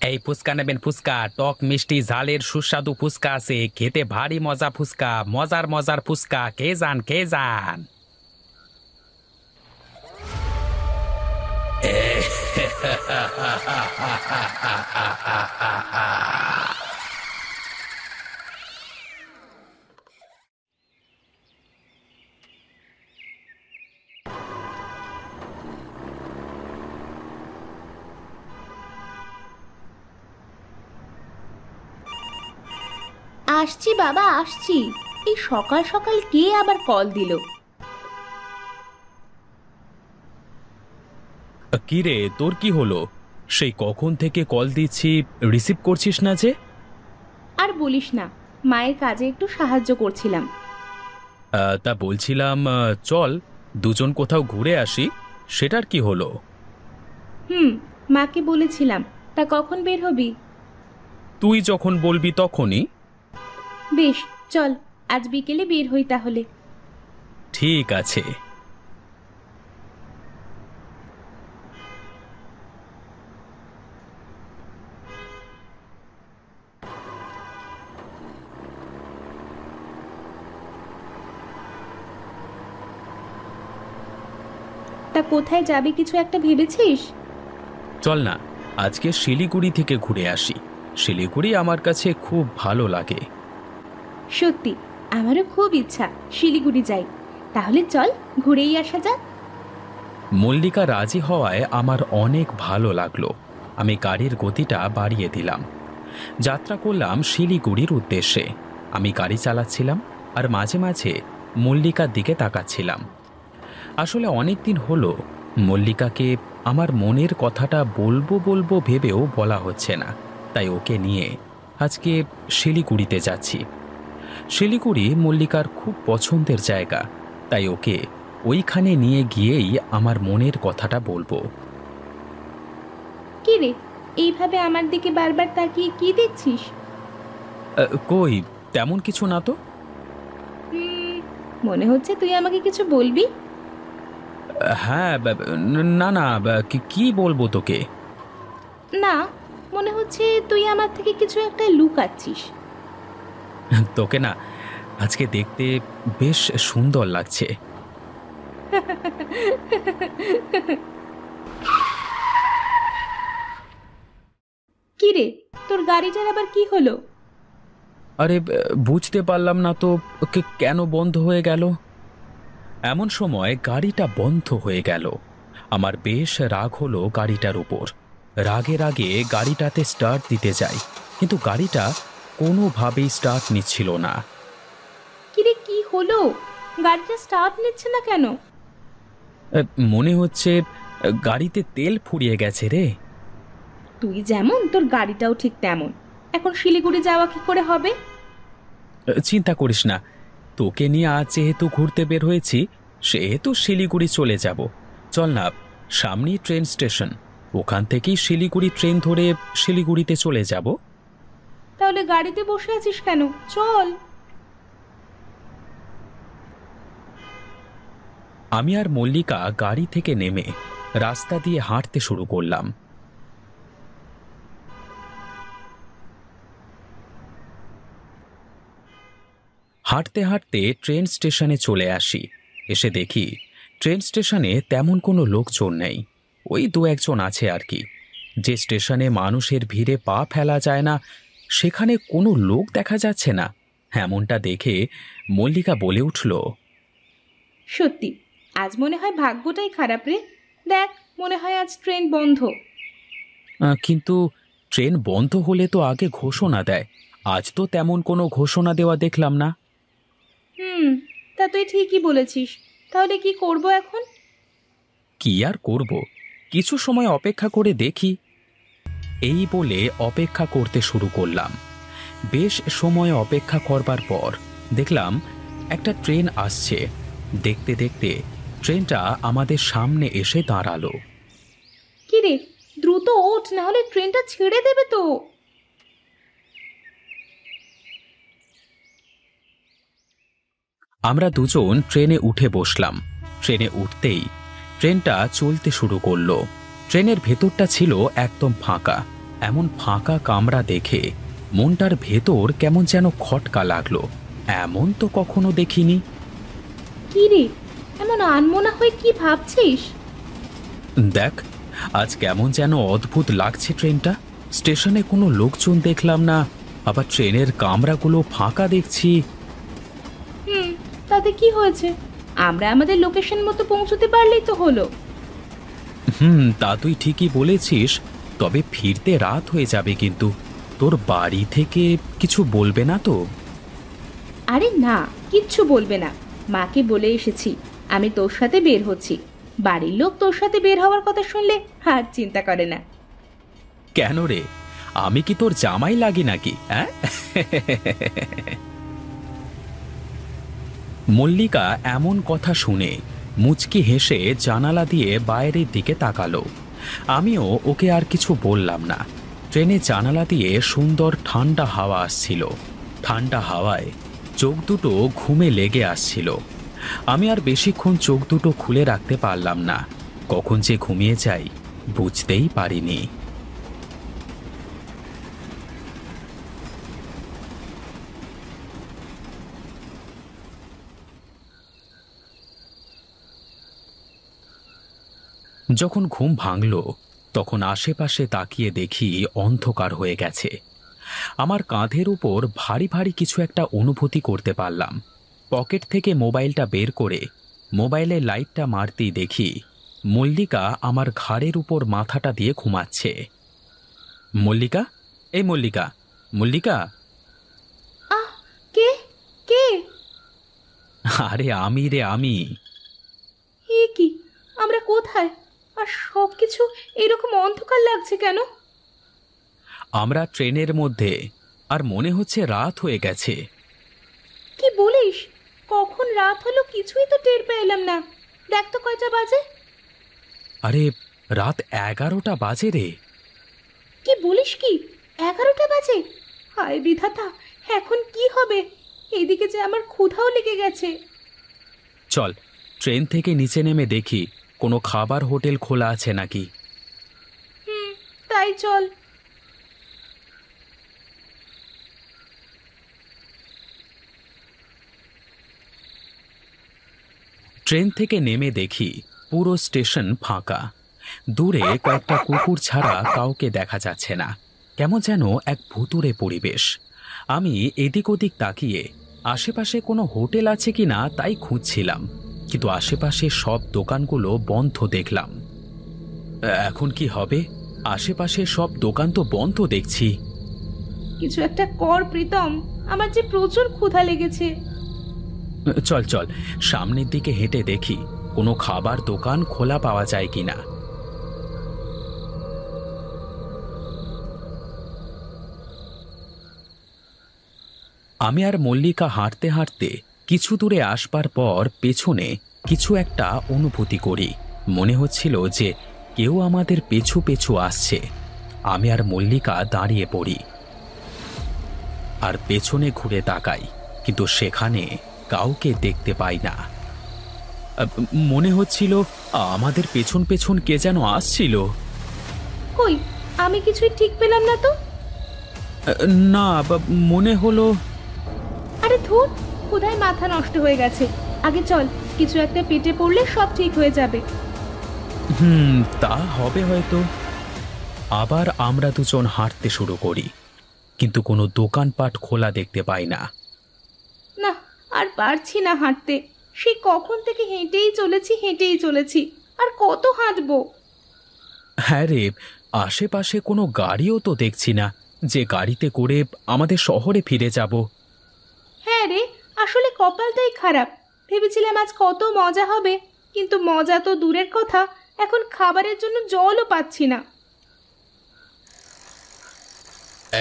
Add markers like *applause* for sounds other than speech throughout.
এই ফুচকা নেবেন ফুচকা, টক মিষ্টি, ঝালের সুস্বাদু ফুচকা আছে, খেতে ভারী মজা ফুচকা, মজার মজার ফুচকা, কে যান কে যান *laughs* আসছি বাবা আসছি। এই সকাল সকাল কে আবার কল দিল? কি রে তোর কি হলো? সেই কখন থেকে কল দিচ্ছি রিসিভ করছিস না যে? আর বলিস না মায়ের কাজে একটু সাহায্য করছিলাম। আহ, তা বলছিলাম আহ, চল দুজন কোথাও ঘুরে আসি সেটার কি হলো? হুম মাকে বলেছিলাম তা কখন বের হবি? তুই যখন বলবি তখনই। বেশ চল আজ বিকেলে বের হই তাহলে। ঠিক আছে। তা কোথায় যাবি কিছু একটা ভেবেছিস? চল না আজকে শিলিগুড়ি থেকে ঘুরে আসি। শিলিগুড়ি আমার কাছে খুব ভালো লাগে। সত্যি, আমারও খুব ইচ্ছা শিলিগুড়ি যাই। তাহলে চল, ঘুরেই আসা যাক। মল্লিকা রাজি হওয়ায় আমার অনেক ভালো লাগল। আমি গাড়ির গতিটা বাড়িয়ে দিলাম। যাত্রা করলাম শিলিগুড়ির উদ্দেশ্যে। আমি গাড়ি চালাচ্ছিলাম আর মাঝে মাঝে মল্লিকার দিকে তাকাচ্ছিলাম। আসলে অনেক দিন হলো, মল্লিকাকে আমার মনের কথাটা বলব বলব ভেবেও বলা হচ্ছে না। তাই ওকে নিয়ে আজকে শিলিগুড়িতে যাচ্ছি। শিলিগুড়ি মল্লিকার খুব পছন্দের জায়গা তাই ওকে ওইখানে নিয়ে গিয়েই আমার মনের কথাটা বলব। কি রে এইভাবে আমার দিকে বারবার তাকিয়ে কি দেখছিস? কই তেমন কিছু না তো। মনে হচ্ছে তুই আমাকে কিছু বলবি? হ্যাঁ না না কি বলব তোকে? না মনে হচ্ছে তুই আমার থেকে কিছু একটা লুকাচ্ছিস। তোকে না আজকে দেখতে বেশ সুন্দর লাগছে। কি রে তোর গাড়িটার আবার কি হলো? আরে বুঝতে পারলাম না তো ওকে কেন বন্ধ হয়ে গেল। এমন সময় গাড়িটা বন্ধ হয়ে গেল। আমার বেশ রাগ হলো গাড়িটার উপর। রাগে রাগে গাড়িটাতে স্টার্ট দিতে যাই। কিন্তু গাড়িটা কোনোভাবেই স্টার্ট নিচ্ছিল না। কিরে কি হলো? গাড়িটা স্টার্ট নিচ্ছে না কেন? মনে হচ্ছে গাড়িতে তেল ফুরিয়ে গেছে রে। তুই যেমন তোর গাড়িটাও ঠিক তেমন। এখন শিলিগুড়ি যাওয়া কি করে হবে? চিন্তা করিস না। তোকে নিয়ে আজ যেহেতু ঘুরতে বের হয়েছি সেহেতু শিলিগুড়ি চলে যাব। চল না সামনেই ট্রেন স্টেশন ওখান থেকেই শিলিগুড়ি ট্রেন ধরে শিলিগুড়িতে চলে যাব। তাহলে গাড়িতে বসে আছিস কেন? চল। আমি আর মল্লিকা গাড়ি থেকে নেমে রাস্তা দিয়ে হাঁটতে শুরু করলাম। হাঁটতে হাঁটতে ট্রেন স্টেশনে চলে আসি। এসে দেখি ট্রেন স্টেশনে তেমন কোনো লোকজন নেই। ওই দু একজন আছে আর কি। যে স্টেশনে মানুষের ভিড়ে পা ফেলা যায় না সেখানে কোনো লোক দেখা যাচ্ছে না। এমনটা দেখে মল্লিকা বলে উঠল সত্যি আজ মনে হয় ভাগ্যটাই খারাপ রে। দেখ মনে হয় আজ ট্রেন বন্ধ। কিন্তু ট্রেন বন্ধ হলে তো আগে ঘোষণা দেয়। আজ তো তেমন কোনো ঘোষণা দেওয়া দেখলাম না। হুম তা তুই ঠিকই বলেছিস। তাহলে কি করব এখন? কি আর করব? কিছু সময় অপেক্ষা করে দেখি। এই বলে অপেক্ষা করতে শুরু করলাম। বেশ সময় অপেক্ষা করবার পর দেখলাম একটা ট্রেন আসছে। দেখতে দেখতে ট্রেনটা আমাদের সামনে এসে দাঁড়াল। কি রে দ্রুত ওঠ না হলে ট্রেনটা ছেড়ে দেবে তো। আমরা দুজন ট্রেনে উঠে বসলাম। ট্রেনে উঠতেই ট্রেনটা চলতে শুরু করল। ট্রেনের ভেতরটা ছিল একদম ফাঁকা। এমন ফাঁকা কামরা দেখে মনটার ভেতর কেমন যেন খটকা লাগল। এমন তো কখনো দেখিনি। কি রে? এমন আনমনা হয়ে কি ভাবছিস? দেখ আজ কেমন যেন অদ্ভুত লাগছে ট্রেনটা। স্টেশনে কোনো লোকজন দেখলাম না আবার ট্রেনের কামরাগুলো ফাঁকা দেখছি। হুম তাতে কি হয়েছে? আমরা আমাদের লোকেশন মতো পৌঁছতে পারলেই তো হলো। হুম তা তুই ঠিকই বলেছিস তবে ফিরতে রাত হয়ে যাবে কিন্তু। তোর বাড়ি থেকে কিছু বলবে না তো? আরে না কিচ্ছু বলবে না। মাকে বলে এসেছি আমি তোর সাথে বের হচ্ছি। বাড়ির লোক তোর সাথে বের হওয়ার কথা শুনলে আর চিন্তা করে না। কেন রে? আমি কি তোর জামাই লাগি নাকি হ্যাঁ মল্লিকা এমন কথা শুনে মুচকি হেসে জানালা দিয়ে বাইরের দিকে তাকালো। আমিও ওকে আর কিছু বললাম না। ট্রেনে জানালা দিয়ে সুন্দর ঠান্ডা হাওয়া আসছিল। ঠান্ডা হাওয়ায় চোখ দুটো ঘুমে লেগে আসছিল। আমি আর বেশিক্ষণ চোখ দুটো খুলে রাখতে পারলাম না। কখন যে ঘুমিয়ে যাই বুঝতেই পারিনি। যখন ঘুম ভাঙল তখন আশেপাশে তাকিয়ে দেখি অন্ধকার হয়ে গেছে। আমার কাঁধের উপর ভারী ভারী কিছু একটা অনুভূতি করতে পারলাম। পকেট থেকে মোবাইলটা বের করে মোবাইলের লাইটটা মারতেই দেখি মল্লিকা আমার ঘাড়ের উপর মাথাটা দিয়ে ঘুমাচ্ছে। মল্লিকা? এই মল্লিকা মল্লিকা? কে? কে? আরে আমি রে আমি। কি? আমরা কোথায়? আর সব কিছু এরকম অন্ধকার লাগছে কেন? আমরা ট্রেনের মধ্যে আর মনে হচ্ছে রাত হয়ে গেছে। কি বলিস? কখন রাত হলো কিছুই তো টের পেলাম না। দেখ তো কয়টা বাজে। আরে রাত এগারোটা বাজে রে। কি বলিস কি? এগারোটা বাজে? হায় বিধাতা এখন কি হবে? এদিকে যে আমার ক্ষুধাও লেগে গেছে। চল ট্রেন থেকে নিচে নেমে দেখি। কোনো খাবার হোটেল খোলা আছে নাকি? হুম তাই চল। ট্রেন থেকে নেমে দেখি পুরো স্টেশন ফাঁকা। দূরে কয়েকটা কুকুর ছাড়া কাউকে দেখা যাচ্ছে না। কেমন যেন এক ভুতুরে পরিবেশ। আমি এদিক ওদিক তাকিয়ে আশেপাশে কোনো হোটেল আছে কি না তাই খুঁজছিলাম। কিন্তু আশেপাশে সব দোকানগুলো বন্ধ দেখলাম। এখন কি হবে? আশেপাশে সব দোকান তো বন্ধ দেখছি। কিছু একটা কর প্রীতম। আমার যে প্রচুর ক্ষুধা লেগেছে। চল চল সামনের দিকে হেঁটে দেখি কোনো খাবার দোকান খোলা পাওয়া যায় কিনা। আমি আর মল্লিকা হাঁটতে হাঁটতে কিছু দূরে আসবার পর পেছনে কিছু একটা অনুভূতি করি। মনে হচ্ছিল যে কেউ আমাদের পেছু পেছু আসছে। আমি আর মল্লিকা দাঁড়িয়ে পড়ি। আর পেছনে ঘুরে তাকাই কিন্তু সেখানে কাউকে দেখতে পাই না। মনে হচ্ছিল আমাদের পেছন পেছন কে যেন আসছিল। কই? আমি কিছুই ঠিক পেলাম না তো? না মনে হলো আরে ধুর! ক্ষুধায় মাথা নষ্ট হয়ে গেছে। আগে চল কিছু একটা পেটে পড়লে সব ঠিক হয়ে যাবে। হুম তা হবে হয়তো। আবার আমরা দুজন হাঁটতে শুরু করি কিন্তু কোনো দোকানপাট খোলা দেখতে পাই না। না আর পারছি না হাঁটতে। সেই কখন থেকে হেঁটেই চলেছি হেঁটেই চলেছি। আর কত হাঁটবো? হ্যাঁ রে আশেপাশে কোনো গাড়িও তো দেখছি না। যে গাড়িতে করে আমাদের শহরে ফিরে যাব। হ্যাঁ রে আসলে কপালটাই খারাপ। ভেবেছিলাম আজ কত মজা হবে, কিন্তু মজা তো দূরের কথা, এখন খাবারের জন্য জলও পাচ্ছি না।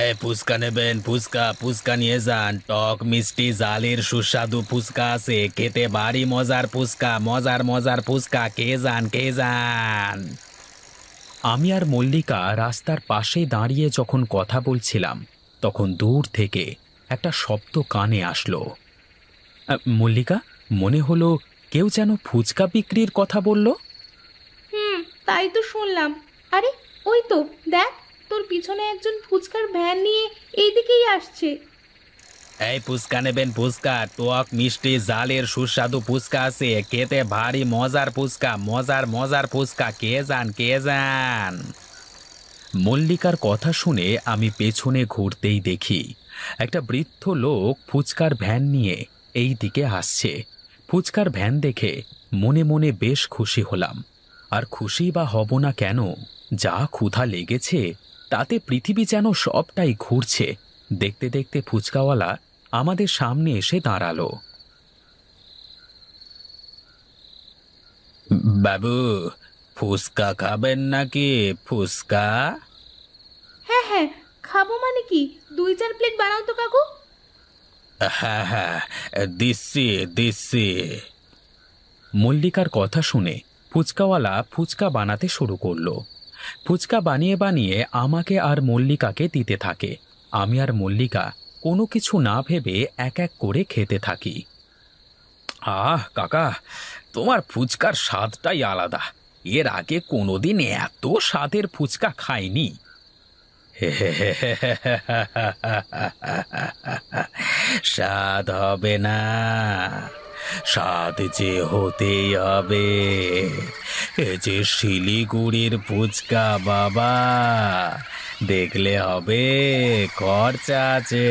এই ফুচকা নেবেন, ফুচকা ফুচকা নিয়ে যান। টক, মিষ্টি, জালের সুস্বাদু ফুচকা আছে। খেতে ভারী মজার ফুচকা, মজার মজার ফুচকা, কে যান কে যান? আমি আর মল্লিকা রাস্তার পাশে দাঁড়িয়ে যখন কথা বলছিলাম, তখন দূর থেকে একটা শব্দ কানে আসলো। আহ, মল্লিকা মনে হলো কেউ যেন ফুচকা বিক্রির কথা বলল। হুম তাই তো শুনলাম। আরে ওই তো দেখ তোর পিছনে একজন ফুচকার ভ্যান নিয়ে এইদিকেই আসছে। এই ফুচকা নেবেন ফুচকা টক মিষ্টি জালের সুস্বাদু ফুচকা আছে খেতে ভারী মজার ফুচকা মজার মজার ফুচকা কে যান কে যান মল্লিকার কথা শুনে আমি পেছনে ঘুরতেই দেখি একটা বৃদ্ধ লোক ফুচকার ভ্যান নিয়ে এই দিকে আসছে। ফুচকার ভ্যান দেখে মনে মনে বেশ খুশি হলাম। আর খুশি বা হব না কেন, যা ক্ষুধা লেগেছে, তাতে পৃথিবী যেন সবটাই ঘুরছে। দেখতে দেখতে ফুচকাওয়ালা আমাদের সামনে এসে দাঁড়াল। বাবু, ফুচকা খাবেন নাকি? ফুচকা? হ্যাঁ হ্যাঁ খাব মানে কি? দুই চার প্লেট বানাও তো, কাকু। *laughs* হ্যাঁ হ্যাঁ মল্লিকার কথা শুনে ফুচকাওয়ালা ফুচকা বানাতে শুরু করল। ফুচকা বানিয়ে বানিয়ে আমাকে আর মল্লিকাকে দিতে থাকে। আমি আর মল্লিকা কোনো কিছু না ভেবে এক এক করে খেতে থাকি। আহ, কাকা, তোমার ফুচকার স্বাদটাই আলাদা। এর আগে কোনোদিন এত স্বাদের ফুচকা খাইনি। *laughs* স্বাদ হবে না। স্বাদ যে হতেই হবে। এ যে শিলিগুড়ির ফুচকা, বাবা। দেখলে হবে খরচা আছে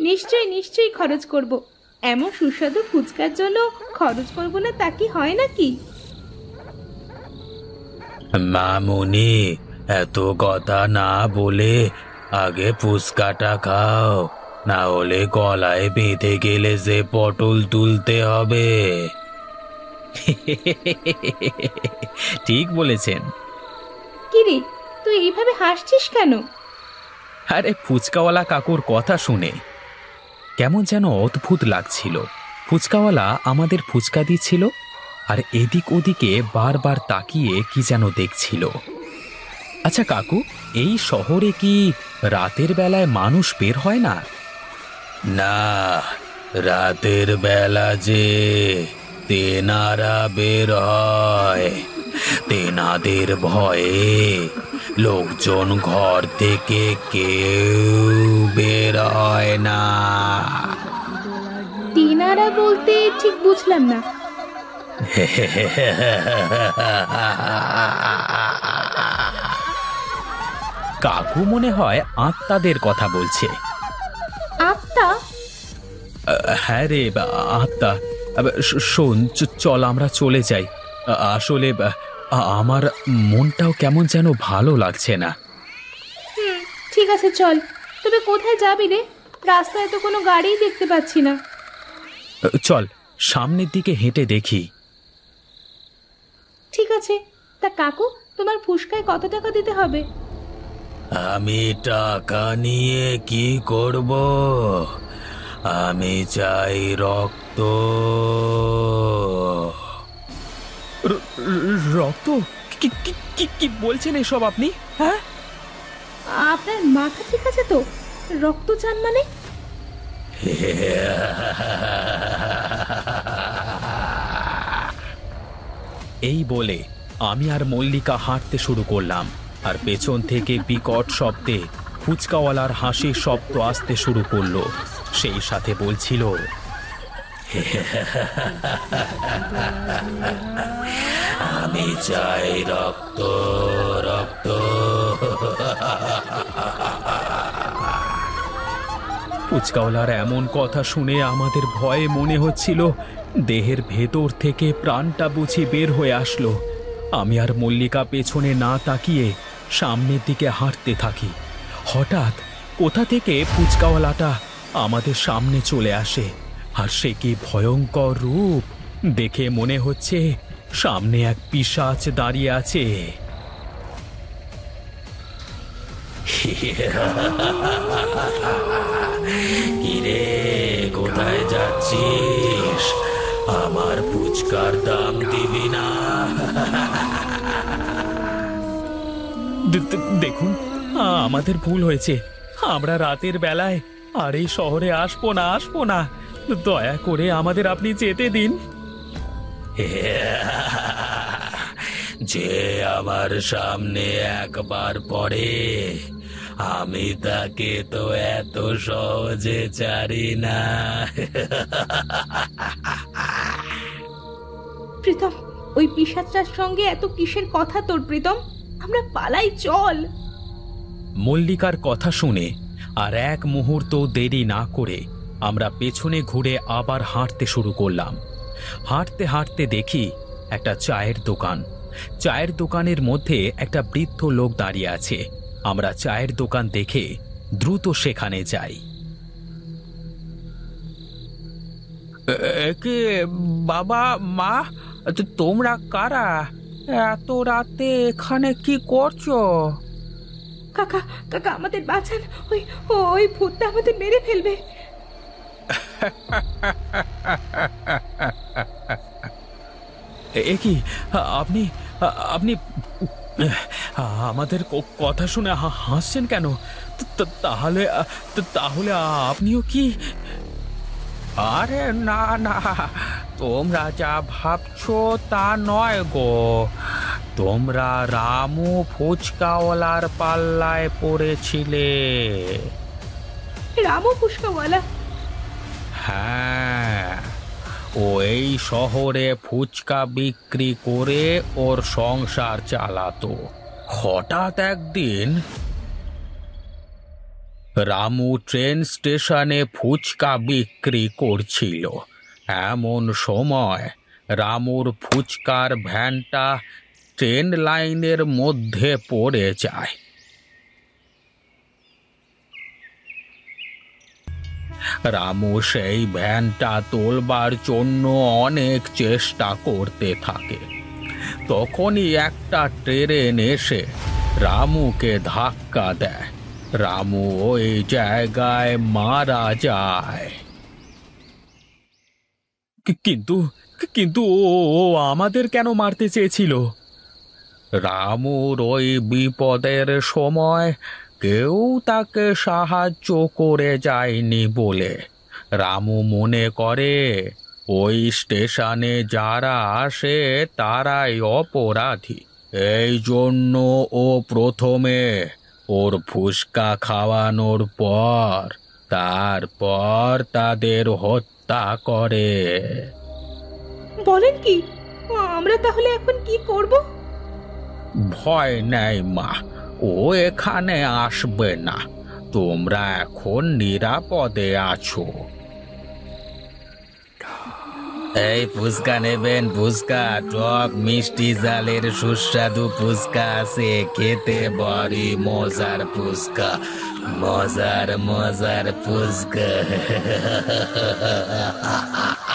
নিশ্চয়ই নিশ্চয়ই খরচ করব। এমন সুস্বাদু ফুচকার জন্য খরচ করব না তা কি হয় নাকি? মামুনি এত কথা না বলে আগে ফুচকাটা খাও। না হলে গলায় বেঁধে গেলে যে পটল তুলতে হবে। ঠিক বলেছেন। কিরে তুই এইভাবে হাসছিস কেন? আরে ফুচকাওয়ালা কাকুর কথা শুনে। কেমন যেন অদ্ভুত লাগছিল। ফুচকাওয়ালা আমাদের ফুচকা দিচ্ছিল আর এদিক ওদিকে বারবার তাকিয়ে কি যেন দেখছিল। আচ্ছা কাকু এই শহরে কি রাতের বেলায় মানুষ বের হয় না? না রাতের বেলা যে তেনারা বের হয় তেনাদের ভয়ে লোকজন ঘর থেকে কেউ বের হয় না। তিনারা বলতে ঠিক বুঝলাম না। *laughs* কাকু মনে হয় আত্মাদের কথা বলছে। আত্মা? হ্যাঁ রে বা- আত্মা। শোন চল আমরা চলে যাই। আসলে আমার মনটাও কেমন যেন ভালো লাগছে না। ঠিক আছে চল। তবে কোথায় যাবি রে? রাস্তায় তো কোনো গাড়িই দেখতে পাচ্ছি না। চল সামনের দিকে হেঁটে দেখি। ঠিক আছে। তা কাকু তোমার ফুসকায় কত টাকা দিতে হবে? আমি টাকা নিয়ে কি করব? আমি চাই রক্ত। রক্ত? কি কি- কি কি বলছেন এসব আপনি? হ্যাঁ? আপনার মাথা ঠিক আছে তো? রক্ত চান মানে? *laughs* এই বলে আমি আর মল্লিকা হাঁটতে শুরু করলাম, আর পেছন থেকে বিকট শব্দে ফুচকাওয়ালার হাসির শব্দ আসতে শুরু করল। সেই সাথে বলছিল, আমি চাই রক্ত রক্ত। ফুচকাওয়ালার এমন কথা শুনে আমাদের ভয়ে মনে হচ্ছিল দেহের ভেতর থেকে প্রাণটা বুঝি বের হয়ে আসলো। আমি আর মল্লিকা পেছনে না তাকিয়ে সামনের দিকে হাঁটতে থাকি। হঠাৎ কোথা থেকে ফুচকাওয়ালাটা আমাদের সামনে চলে আসে আর সে কি ভয়ঙ্কর রূপ দেখে মনে হচ্ছে সামনে এক পিশাচ দাঁড়িয়ে আছে। *laughs* কিরে কোথায় যাচ্ছিস? আমার ফুচকার দাম দিবি না। *laughs* দেখুন আমাদের ভুল হয়েছে। আমরা রাতের বেলায় আর এই শহরে আসব না আসব না। দয়া করে আমাদের আপনি যেতে দিন। *laughs* যে আমার সামনে একবার পড়ে আমি তাকে তো এত সহজে চারি না। প্রীতম ওই পিসাচটার সঙ্গে এত কিসের কথা তোর প্রীতম? আমরা পালাই চল। মল্লিকার কথা শুনে আর এক মুহূর্ত দেরি না করে আমরা পেছনে ঘুরে আবার হাঁটতে শুরু করলাম। হাঁটতে হাঁটতে দেখি একটা চায়ের দোকান। চায়ের দোকানের মধ্যে একটা বৃদ্ধ লোক দাঁড়িয়ে আছে। আমরা চায়ের দোকান দেখে দ্রুত সেখানে যাই। কে বাবা মা তোমরা কারা? এত রাতে এখানে কি করছ? কাকা কাকা আমাদের বাঁচান। ওই ওই ভূতটা আমাদের মেরে ফেলবে। এ কি আপনি আপনি আমাদের কথা শুনে হাসছেন কেন? তাহলে তা- তাহলে আপনিও কি? আরে না না তোমরা যা ভাবছ তা নয় গো। তোমরা রামু ফুচকাওয়ালার পাল্লায় পড়েছিলে। রামু ফুসকাওয়ালা হ্যাঁ ও এই শহরে ফুচকা বিক্রি করে ওর সংসার চালাতো। হঠাৎ একদিন রামু ট্রেন স্টেশনে ফুচকা বিক্রি করছিল। এমন সময় রামুর ফুচকার ভ্যানটা ট্রেন লাইনের মধ্যে পড়ে যায়। রামু সেই ভ্যানটা তোলবার জন্য অনেক চেষ্টা করতে থাকে। তখনই একটা ট্রেন এসে রামুকে ধাক্কা দেয়। রামু ওই জায়গায় মারা যায়। কিন্তু কিন্তু ও ও আমাদের কেন মারতে চেয়েছিল? রামুর ওই বিপদের সময় কেউ তাকে সাহায্য করে যায়নি বলে। রামু মনে করে ওই স্টেশনে যারা আসে তারাই অপরাধী। এই জন্য ও প্রথমে ওর ফুসকা খাওয়ানোর পর তারপর তাদের হত্যা করে। বলেন কি আমরা তাহলে এখন কি করব? ভয় নেই মা ও এখানে আসবে না। তোমরা এখন নিরাপদে আছো। এই ফুচকা নেবেন, ফুচকা, টক, মিষ্টি জালের সুস্বাদু ফুচকা আছে। খেতে বড়ি মজার ফুচকা, মজার মজার ফুচকা। *laughs*